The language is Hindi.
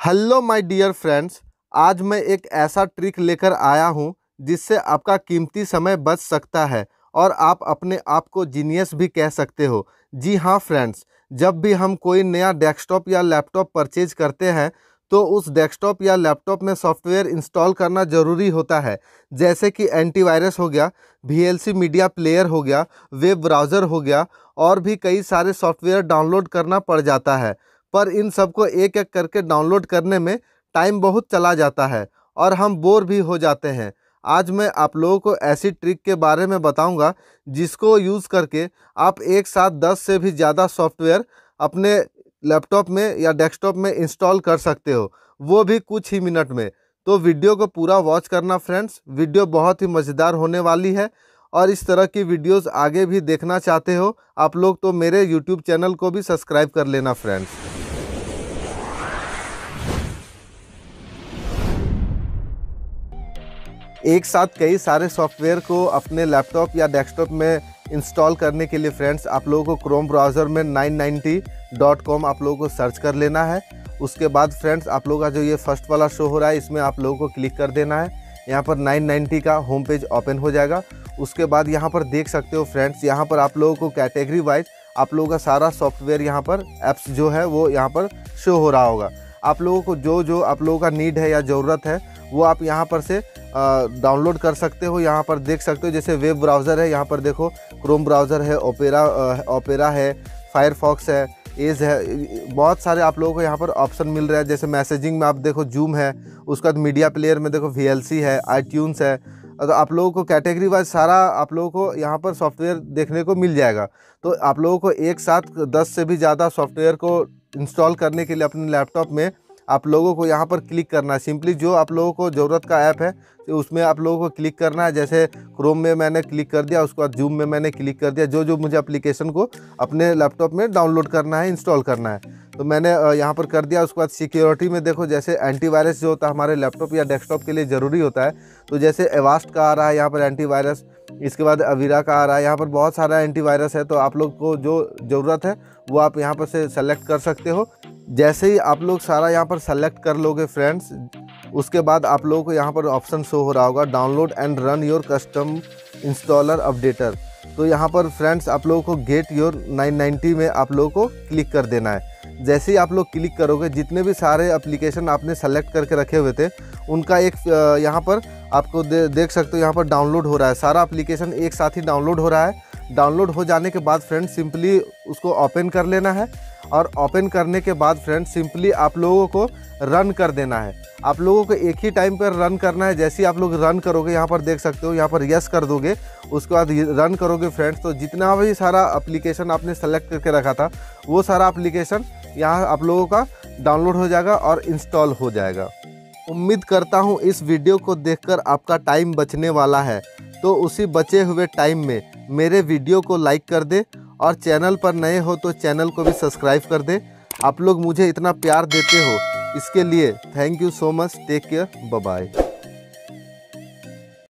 हेलो माय डियर फ्रेंड्स आज मैं एक ऐसा ट्रिक लेकर आया हूँ, जिससे आपका कीमती समय बच सकता है और आप अपने आप को जीनियस भी कह सकते हो। जी हाँ फ्रेंड्स जब भी हम कोई नया डेस्कटॉप या लैपटॉप परचेज करते हैं तो उस डेस्कटॉप या लैपटॉप में सॉफ्टवेयर इंस्टॉल करना ज़रूरी होता है। जैसे कि एंटीवायरस हो गया वी मीडिया प्लेयर हो गया वेब ब्राउज़र हो गया, और भी कई सारे सॉफ्टवेयर डाउनलोड करना पड़ जाता है। पर इन सबको एक एक करके डाउनलोड करने में टाइम बहुत चला जाता है और हम बोर भी हो जाते हैं। आज मैं आप लोगों को ऐसी ट्रिक के बारे में बताऊँगा जिसको यूज़ करके आप एक साथ दस से भी ज़्यादा सॉफ्टवेयर अपने लैपटॉप में या डेस्कटॉप में इंस्टॉल कर सकते हो, वो भी कुछ ही मिनट में। तो वीडियो को पूरा वॉच करना फ्रेंड्स, वीडियो बहुत ही मज़ेदार होने वाली है और इस तरह की वीडियोस आगे भी देखना चाहते हो, आप लोग तो मेरे यूट्यूब चैनल को भी सब्सक्राइब कर लेना फ्रेंड्स। एक साथ कई सारे सॉफ्टवेयर को अपने लैपटॉप या डेस्कटॉप में इंस्टॉल करने के लिए फ्रेंड्स, आप लोगों को क्रोम ब्राउज़र में 990.com आप लोगों को सर्च कर लेना है। उसके बाद फ्रेंड्स, आप लोगों का जो ये फ़र्स्ट वाला शो हो रहा है, इसमें आप लोगों को क्लिक कर देना है। यहाँ पर 990 का होम पेज ओपन हो जाएगा। उसके बाद यहाँ पर देख सकते हो फ्रेंड्स, यहाँ पर आप लोगों को कैटेगरी वाइज आप लोगों का सारा सॉफ्टवेयर यहाँ पर ऐप्स जो है वो यहाँ पर शो हो रहा होगा। आप लोगों को जो जो आप लोगों का नीड है या ज़रूरत है, वो आप यहाँ पर से डाउनलोड कर सकते हो, यहाँ पर देख सकते हो, जैसे वेब ब्राउज़र है, यहाँ पर देखो क्रोम ब्राउज़र है ओपेरा ओपेरा है फायरफॉक्स है एज है बहुत सारे आप लोगों को यहाँ पर ऑप्शन मिल रहा है, जैसे मैसेजिंग में आप देखो जूम है, उसके बाद मीडिया प्लेयर में देखो VLC है आई है तो आप लोगों को कैटेगरी वाइज सारा आप लोगों को यहाँ पर सॉफ्टवेयर देखने को मिल जाएगा तो आप लोगों को एक साथ दस से भी ज़्यादा सॉफ्टवेयर को इंस्टॉल करने के लिए अपने लैपटॉप में आप लोगों को यहाँ पर क्लिक करना है। सिंपली जो आप लोगों को ज़रूरत का ऐप है तो उसमें आप लोगों को क्लिक करना है। जैसे क्रोम में मैंने क्लिक कर दिया, उसके बाद जूम में मैंने क्लिक कर दिया। जो जो मुझे एप्लीकेशन को अपने लैपटॉप में डाउनलोड करना है इंस्टॉल करना है। तो मैंने यहाँ पर कर दिया। उसके बाद सिक्योरिटी में देखो, जैसे एंटीवायरस जो होता है हमारे लैपटॉप या डेस्कटॉप के लिए ज़रूरी होता है तो जैसे एवास्ट का आ रहा है, यहाँ पर एंटीवायरस इसके बाद अवीरा का आ रहा है। यहाँ पर बहुत सारा एंटीवायरस है तो आप लोग को जो ज़रूरत है, वो आप यहाँ पर से सेलेक्ट कर सकते हो। जैसे ही आप लोग सारा यहाँ पर सेलेक्ट कर लोगे फ्रेंड्स उसके बाद आप लोगों को यहाँ पर ऑप्शन शो हो रहा होगा download and run your custom installer updater तो यहाँ पर फ्रेंड्स आप लोगों को गेट योर 990 में आप लोगों को क्लिक कर देना है। जैसे ही आप लोग क्लिक करोगे, जितने भी सारे एप्लीकेशन आपने सेलेक्ट करके रखे हुए थे, उनका एक यहाँ पर आपको दे, देख सकते हो यहाँ पर डाउनलोड हो रहा है। सारा एप्लीकेशन एक साथ ही डाउनलोड हो रहा है। डाउनलोड हो जाने के बाद फ्रेंड सिंपली उसको ओपन कर लेना है। और ओपन करने के बाद फ्रेंड सिंपली आप लोगों को रन कर देना है। आप लोगों को एक ही टाइम पर रन करना है। जैसे ही आप लोग रन करोगे यहाँ पर देख सकते हो यहाँ पर यस कर दोगे। उसके बाद रन करोगे फ्रेंड्स तो जितना भी सारा अप्लीकेशन आपने सेलेक्ट करके रखा था वो सारा अप्लीकेशन यहाँ आप लोगों का डाउनलोड हो जाएगा और इंस्टॉल हो जाएगा। उम्मीद करता हूँ इस वीडियो को देखकर आपका टाइम बचने वाला है। तो उसी बचे हुए टाइम में मेरे वीडियो को लाइक कर दे और चैनल पर नए हो तो चैनल को भी सब्सक्राइब कर दे। आप लोग मुझे इतना प्यार देते हो, इसके लिए thank you so much, take care bye